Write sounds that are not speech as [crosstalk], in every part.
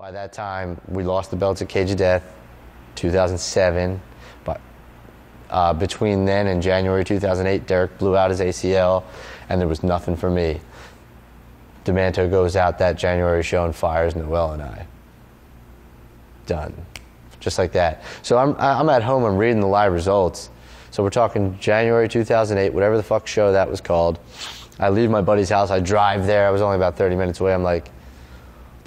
By that time, we lost the belts at Cage of Death, 2007. But uh, between then and January 2008, Derek blew out his ACL, and there was nothing for me. Demanto goes out that January show and fires Noel and I. Done. Just like that. So I'm, I'm at home, I'm reading the live results. So we're talking January 2008, whatever the fuck show that was called. I leave my buddy's house, I drive there, I was only about 30 minutes away. I'm like,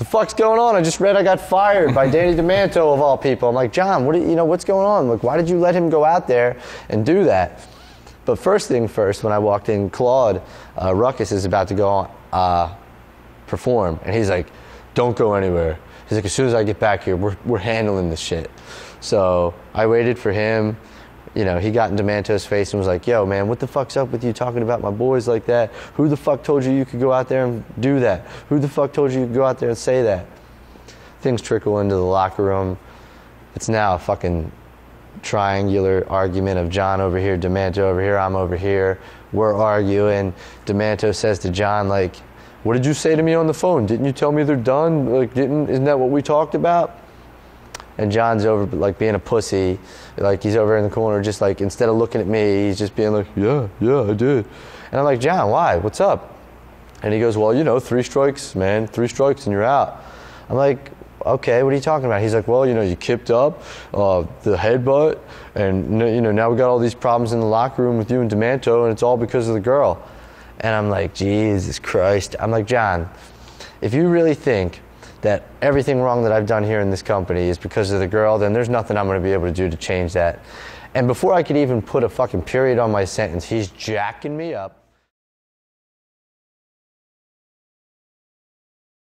the fuck's going on? I just read I got fired by Danny [laughs] Demanto of all people. I'm like, John, what you, you know, what's going on? Like, why did you let him go out there and do that? But first thing first, when I walked in, Claude uh, Ruckus is about to go on, uh, perform, and he's like, "Don't go anywhere." He's like, "As soon as I get back here, we're we're handling this shit." So I waited for him. You know, he got into Manto's face and was like, "Yo, man, what the fuck's up with you talking about my boys like that? Who the fuck told you you could go out there and do that? Who the fuck told you you could go out there and say that?" Things trickle into the locker room. It's now a fucking triangular argument of John over here, Demanto over here, I'm over here. We're arguing. Demanto says to John, like, what did you say to me on the phone? Didn't you tell me they're done? Like, didn't, isn't that what we talked about? And John's over, like, being a pussy. Like, he's over in the corner, just like, instead of looking at me, he's just being like, yeah, yeah, I did. And I'm like, John, why? What's up? And he goes, well, you know, three strikes, man, three strikes and you're out. I'm like, okay, what are you talking about? He's like, well, you know, you kipped up uh, the headbutt, and you know, now we got all these problems in the locker room with you and Demanto, and it's all because of the girl. And I'm like, Jesus Christ. I'm like, John, if you really think that everything wrong that I've done here in this company is because of the girl, then there's nothing I'm going to be able to do to change that. And before I could even put a fucking period on my sentence, he's jacking me up.